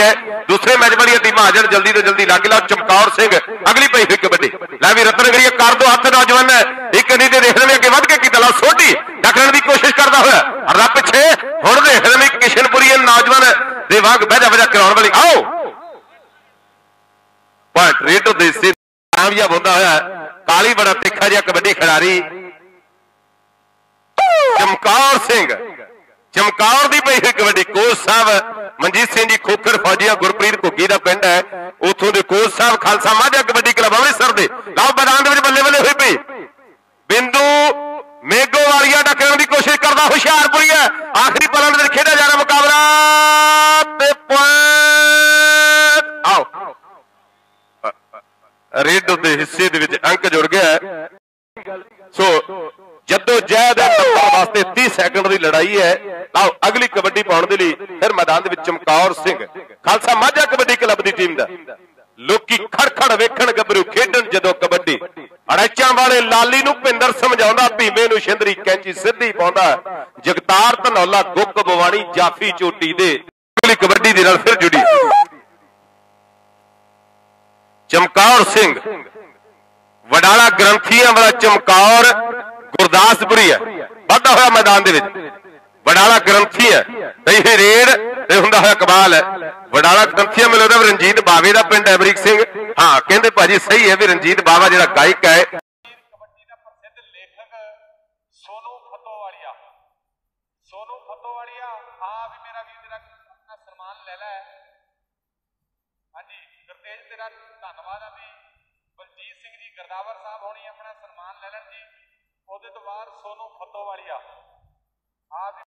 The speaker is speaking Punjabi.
ਰਹੀ ਹੈ। ਦੂਸਰੇ ਮੈਚ ਵਾਲੀਆਂ ਟੀਮਾਂ ਆ ਜਲਦੀ ਤੋਂ ਜਲਦੀ ਲੱਗ ਲਓ। ਚਮਕੌਰ ਸਿੰਘ, ਅਗਲੀ ਪਈ ਹੋਈ ਕਬੱਡੀ। ਲੈ ਵੀ ਰਤਨ ਗਰੀਏ ਕਰ ਦੋ ਹੱਥ, ਨੌਜਵਾਨ। ਇੱਕ ਨਹੀਂ ਤੇ ਦੇਖਦੇ ਵੀ ਅੱਗੇ ਵੱਧ ਕੇ ਕੀਤਾ। ਲਾ ਸੋਢੀ ਡੱਕਣ ਦੀ ਕੋਸ਼ਿਸ਼ ਕਰਦਾ ਹੋਇਆ। ਅਰਦਾ ਪਿੱਛੇ, ਹੁਣ ਦੇਖਦੇ ਵੀ ਕਿਸ਼ਨਪੁਰੀ ਨੌਜਵਾਨ ਦੇ ਵਾਂਗ ਬਹਿਜਾ ਬਹਿਜਾ ਕਰਾਉਣ ਵਾਲੀ। ਆਓ! ਪੁਆਇੰਟ ਰੇਟ ਦੇ ਕਾਮਯਾਬ ਹੁੰਦਾ ਹੋਇਆ। ਕਾਲੀ ਬੜਾ ਤਿੱਖਾ ਜਿਹਾ ਕਬੱਡੀ ਖਿਡਾਰੀ। ਚਮਕੌਰ ਸਿੰਘ। ਚਮਕੌਰ ਦੀ ਪਈ ਹੋਈ ਕਬੱਡੀ ਕੋਚ ਸਾਹਿਬ, ਮਨਜੀਤ ਸਿੰਘ ਜੀ ਖੋਖਰ ਫੌਜੀਆ, ਗੁਰਪ੍ਰੀਤ ਘੁੱਗੀ ਦਾ ਪਿੰਡ ਹੈ। ਉਥੋਂ ਦੇ ਕੋਚ ਸਾਹਿਬ ਖਾਲਸਾ ਮਾਝਾ ਕਬੱਡੀ ਕਲੱਬ ਅੰਮ੍ਰਿਤਸਰ ਦੇ। ਲਓ, ਮੈਦਾਨ ਦੇ ਵਿੱਚ ਬੱਲੇ ਬੱਲੇ ਹੋਈ ਪਈ। ਬਿੰਦੂ ਮੇਗੋ ਡੱਕਣ ਦੀ ਕੋਸ਼ਿਸ਼ ਕਰਦਾ, ਹੁਸ਼ਿਆਰਪੁਰੀ ਹੈ ਆਖਰੀ ਪਲਾਂ ਦੇ ਵਿੱਚ ਖੇਡਿਆ ਜਾ ਰਿਹਾ ਮੁਕਾਬਲਾ ਤੇ ਪੁਆਇੰਟ। ਆਓ। ਰੇਡ ਦੇ ਹਿੱਸੇ ਦੇ ਵਿੱਚ ਅੰਕ ਜੁੜ ਗਿਆ ਸੋ ਜਦੋਂ ਜੈਦ ਸੈਕਿੰਡ ਦੀ ਲੜਾਈ ਹੈ। ਆਓ ਅਗਲੀ ਕਬੱਡੀ ਪਾਉਣ ਦੇ ਲਈ ਫਿਰ ਮੈਦਾਨ ਦੇ ਵਿੱਚ ਚਮਕੌਰ ਸਿੰਘ। ਖਾਲਸਾ ਮਾਝਾ ਕਬੱਡੀ ਕਲੱਬ ਦੀ ਟੀਮ ਦਾ। ਲੋਕੀ ਖੜਖੜ ਵੇਖਣ ਗੱਭਰੂ ਖੇਡਣ ਜਦੋਂ ਕਬੱਡੀ। ਅੜੈਚਾਂ ਵਾਲੇ ਲਾਲੀ ਨੂੰ ਭਿੰਦਰ ਸਮਝਾਉਂਦਾ, ਭੀਮੇ ਨੂੰ ਸ਼ਿੰਦਰੀ ਕੈਂਚੀ ਸਿੱਧੀ ਪਾਉਂਦਾ। ਜਗਤਾਰ ਧਨੌਲਾ, ਗੁੱਕ ਬਵਾਣੀ ਜਾਫੀ ਚੋਟੀ ਦੇ। ਅਗਲੀ ਕਬੱਡੀ ਦੇ ਨਾਲ ਫਿਰ ਜੁੜੀ। ਚਮਕੌਰ ਸਿੰਘ। ਵਡਾਲਾ ਗ੍ਰੰਥੀਆਂ ਵਾਲਾ ਚਮਕੌਰ ਗੁਰਦਾਸਪੁਰੀ ਹੈ। ਵਾਧਾ ਹੋਇਆ ਮੈਦਾਨ ਦੇ ਵਿੱਚ। ਵਡਾਲਾ ਗ੍ਰੰਥੀ ਹੈ। ਤੇ ਇਹ ਰੇਡ ਤੇ ਹੁੰਦਾ ਹੋਇਆ ਕਮਾਲ ਹੈ। ਵਡਾਲਾ ਗ੍ਰੰਥੀਆਂ ਮਿਲੋ ਦਾ ਰਣਜੀਤ ਬਾਵੇ ਦਾ ਪਿੰਡ ਐਵਰਿਕ ਸਿੰਘ। ਹਾਂ, ਕਹਿੰਦੇ ਭਾਜੀ ਸਹੀ ਹੈ ਵੀ ਰਣਜੀਤ ਬਾਵਾ ਜਿਹੜਾ ਗਾਇਕ ਹੈ। ਧੰਨਵਾਦ ਆ ਵੀ ਬਲਜੀਤ ਸਿੰਘ ਜੀ, ਗਰਦਾਵਰ ਸਾਹਿਬ ਹੋਣੀ ਆਪਣਾ ਸਨਮਾਨ ਲੈ ਲੈਣ ਜੀ। ਉਹਦੇ ਤੋਂ ਬਾਅਦ ਸੋਨੂ ਫਤੋਵਾਲੀਆ ਆ